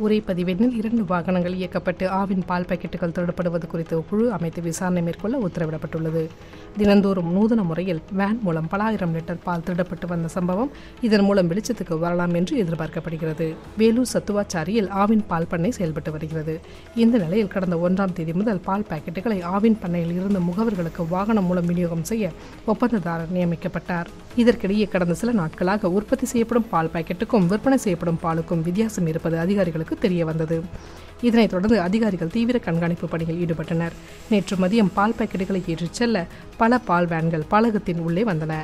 ஒரே பதிவெண்ணில் இரண்டு வாகனங்கள் இயக்கப்பட்டு ஆவின் பால் பாக்கெட்டுகள் திருடப்படுவது குறித்து குழு அமைத்து விசாரணை மேற்கொள்ள உத்தரவிடப்பட்டுள்ளது. தினந்தோறும் நூதன முறையில் வேன் மூலம் பல ஆயிரம் லிட்டர் பால் திருடப்பட்டு வந்த சம்பவம் இதன் மூலம் வெளிச்சத்துக்கு வரலாம் என்று எதிர்பார்க்கப்படுகிறது. வேலூர் சத்துவாச்சாரியில் ஆவின் பால் பண்ணை செயல்பட்டு வருகிறது. இந்த நிலையில் கடந்த ஒன்றாம் தேதி முதல் பால் பாக்கெட்டுகளை ஆவின் பண்ணையில் இருந்து முகவர்களுக்கு வாகனம் மூலம் விநியோகம் செய்ய ஒப்பந்ததாரர் நியமிக்கப்பட்டார். இதற்கிடையே கடந்த சில நாட்களாக உற்பத்தி செய்யப்படும் பால் பாக்கெட்டுக்கும் விற்பனை செய்யப்படும் பாலுக்கும் வித்தியாசம் இருப்பது அதிகாரிகளுக்கு தெரிய வந்தது. இதனைத் தொடர்ந்து அதிகாரிகள் தீவிர கண்காணிப்பு பணியில் ஈடுபட்டனர். நேற்று மதியம் பால் பாக்கெட்டுகளை ஏற்றிச் செல்ல பல பால் வேன்கள் பாலகத்தின் உள்ளே வந்தன.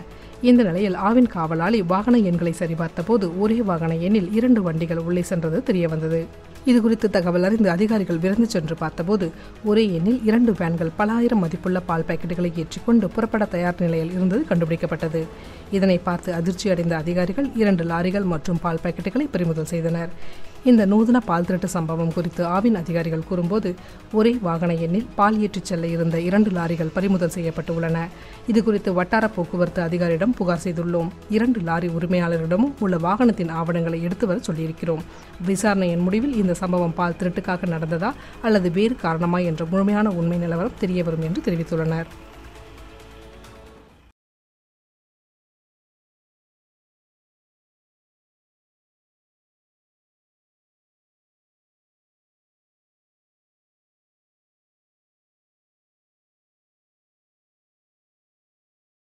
இந்த நிலையில் ஆவின் காவலாளி வாகன எண்களை சரிபார்த்தபோது ஒரே வாகன எண்ணில் இரண்டு வண்டிகள் உள்ளே சென்றது தெரியவந்தது இது குறித்து தகவல் அறிந்து அதிகாரிகள் விரைந்து சென்று பார்த்தபோது ஒரே எண்ணில் இரண்டு வேன்கள் பல ஆயிரம் மதிப்புள்ள பால் பாக்கெட்டுகளை ஏற்றிக்கொண்டு புறப்பட தயார் நிலையில் இருந்தது கண்டுபிடிக்கப்பட்டது. இதனை பார்த்து அதிர்ச்சி அடைந்த அதிகாரிகள் இரண்டு லாரிகள் மற்றும் பால் பாக்கெட்டுகளை பறிமுதல் செய்தனர். இந்த நூதன பால் திருட்டு சம்பவம் குறித்து ஆவின் அதிகாரிகள் கூறும்போது ஒரே வாகன எண்ணில் பால் ஏற்றிச் செல்ல இருந்த இரண்டு லாரிகள் பறிமுதல் செய்யப்பட்டு உள்ளன. இது குறித்து வட்டார போக்குவரத்து அதிகாரியிடம் புகார் செய்துள்ளோம். இரண்டு லாரி உரிமையாளரிடமும் உள்ள வாகனத்தின் ஆவணங்களை எடுத்து வர சொல்லியிருக்கிறோம். விசாரணையின் முடிவில் இந்த சம்பவம் பால் திருட்டுக்காக நடந்ததா அல்லது வேறு காரணமா என்ற முழுமையான உண்மை நிலவரம் தெரியவரும் என்று தெரிவித்துள்ளனர்.